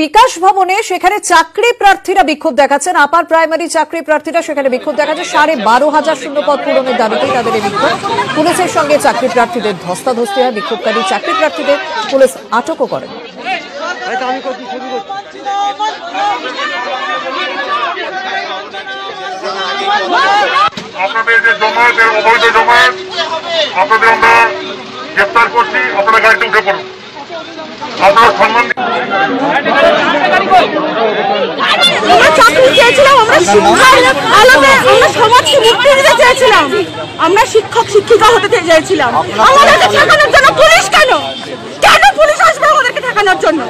বিকাশ ভবনে সেখানে চাকরি প্রার্থীরা বিক্ষোভ দেখাচ্ছেন। আপার প্রাইমারি চাকরি প্রার্থীরা সেখানে বিক্ষোভ দেখাচ্ছে। সাড়ে বারো হাজার শূন্য পদ পূরণের দাবিতেই তাদের এই বিক্ষোভ। পুলিশের সঙ্গে চাকরি প্রার্থীদের ধস্তাধস্তি হয়। বিক্ষোভকারী চাকরি প্রার্থীদের পুলিশ আটকও করেন আপনাদের আমরা গ্রেপ্তার করছি। আপনারা গাড়িতে উঠে পড়ুন। আপনারা সম্মান। আমরা চাকরি চেয়েছিলাম, আমরা শিক্ষার আলোতে আমরা সমাজকে মুক্তি দিতে চেয়েছিলাম। আমরা শিক্ষক, শিক্ষিকা হতে চেয়েছিলাম। আমাদেরকে ঠেকানোর জন্য পুলিশ কেন? কেন পুলিশ আসবে আমাদেরকে ঠেকানোর জন্য?